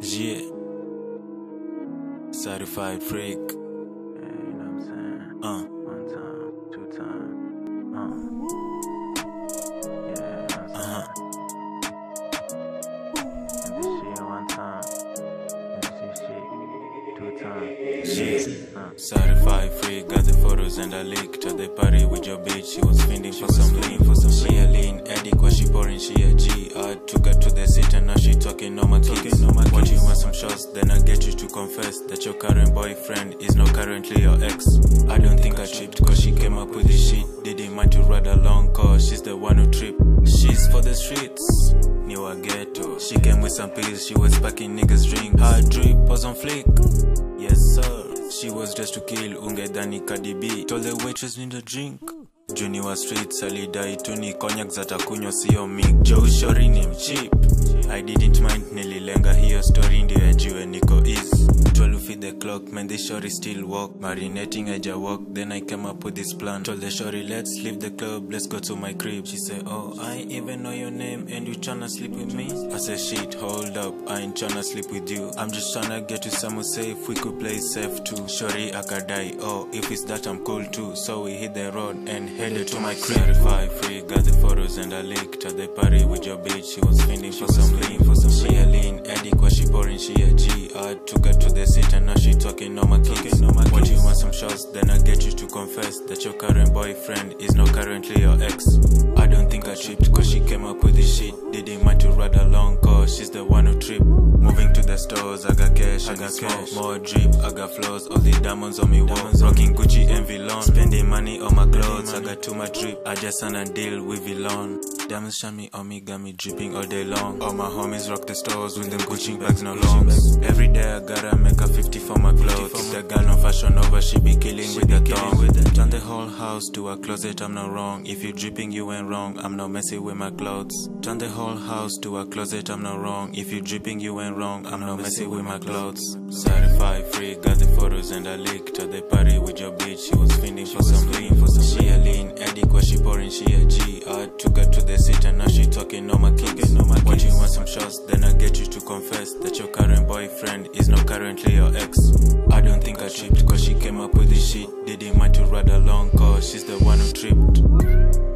Yeah. Certified freak. Yeah, you know what I'm saying? Uh. One time, two time. Uh. Yeah, you know Uh-huh. saying? And this shit one time. And this shit two times. Yeah. Uh. Certified freak. Got the photos and I leaked. At the party with your bitch. She was fiending for some lean. For some she a lean. Currently your ex. I don't think I tripped cause she came up with this shit. Didn't mind to ride along cause she's the one who tripped. She's for the streets. New a ghetto. She came with some pills, she was packing niggas drink. Her drip was on flick. Yes sir. She was just to kill ungedhani Cardi B. Told the waitress need a drink. Juni wa streets alidai tu ni cognac za takunywa sio mik. Joe Shori ni mchip. I didn't mind nililenga hiyo story ndio jiwe niko easy. 12 feet the clock, man this shorty still walk. Marinating aja walk, then I came up with this plan. Told the shorty let's leave the club, let's go to my crib. She said oh I ain't even know your name and you tryna sleep with me. I said shit hold up, I ain't tryna sleep with you. I'm just tryna get you somewhere safe, we could play safe too. Shorty I could die, oh if it's that I'm cool too. So we hit the road and headed to my crib. Certified free, got the photos and I leaked at the party with your bitch. She was fiending for some lean, for some she lean. Boyfriend is not currently your ex. I don't think I tripped cause she came up with this shit. Didn't mind to ride along cause she's the one who tripped. Moving to the stores, I got cash, I got cash. More drip, I got flows, all the diamonds on me wall. Rocking Gucci and Villon. Spending money on my clothes, I got too much drip. I just signed a deal with Villon. Diamonds shine me on me, got me dripping all day long. All my homies rock the stores with them Gucci bags, no longs. Every day I gotta make a 50 for my clothes. The girl on fashion over, she be killing with the thong. The whole house to a closet, I'm not wrong. If you dripping, you went wrong. I'm not messy with my clothes. Turn the whole house to a closet, I'm not wrong. If you dripping, you went wrong. I'm not messy with my clothes. Certified free, got the photos and I leaked at the party with your bitch. She was fiending for some lean, for some she a lean. Eddie, cause she pouring, she a G. I took her to the seat and now she talking no my my what you want some shots? Then I get you to confess that your current boyfriend is not currently your ex. I don't think I tripped came up with this shit, didn't matter right along cause she's the one who tripped.